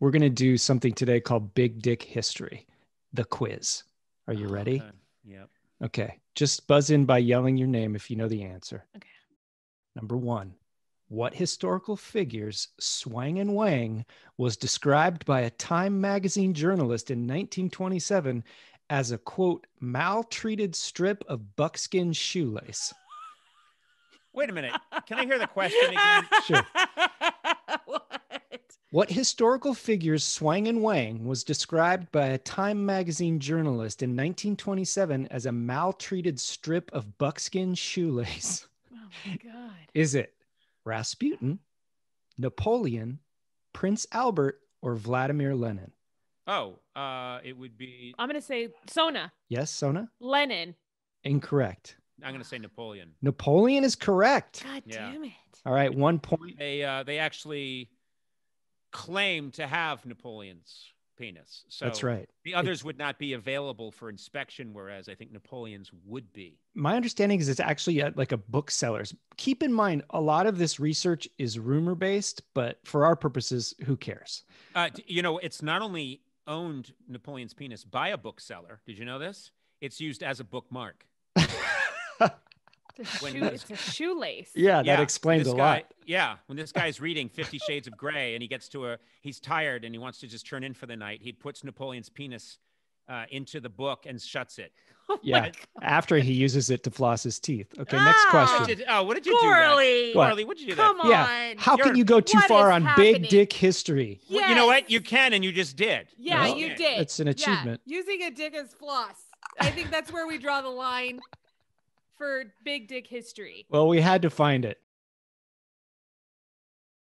we're going to do something today called Big Dick History, the quiz. Are you ah, ready? Okay. Yep. Okay. Just buzz in by yelling your name if you know the answer. Okay. Number one What historical figures Swang and Wang was described by a Time magazine journalist in 1927 as a quote, maltreated strip of buckskin shoelace? Wait a minute. Can I hear the question again? Sure. what? What historical figures Swang and Wang was described by a Time magazine journalist in 1927 as a maltreated strip of buckskin shoelace? Oh my god. Is it Rasputin, Napoleon, Prince Albert, or Vladimir Lenin? Oh, uh, it would be. I'm gonna say Sona, Yes, Sona? Lenin. Incorrect. I'm going to say Napoleon. Napoleon is correct. God Yeah. damn it. All right, one point. They uh, they actually claim to have Napoleon's penis. So That's right. The others would not be available for inspection, whereas I think Napoleon's would be. My understanding is it's actually at like a bookseller's. Keep in mind, a lot of this research is rumor based, but for our purposes, who cares? Uh, you know, it's not only owned Napoleon's penis by a bookseller. Did you know this? It's used as a bookmark. It's a, When shoe, he it's a shoelace. Yeah, Yeah, that explains a guy- lot. Yeah, when this guy's reading Fifty Shades of Grey and he gets to a, he's tired and he wants to just turn in for the night. He puts Napoleon's penis uh, into the book and shuts it. Oh Yeah, after he uses it to floss his teeth. Okay, next Ah! question. What did, oh, what did you do? Gourley. That? What? Gourley, what did you do? Come that? on. Yeah, how can You're- you go too far on happening? big dick history? Well, you know what? You can, and you just did. Yeah, Well, you did. It's an Yeah, achievement. Using a dick as floss. I think that's where we draw the line for big dick history. Well, we had to find it.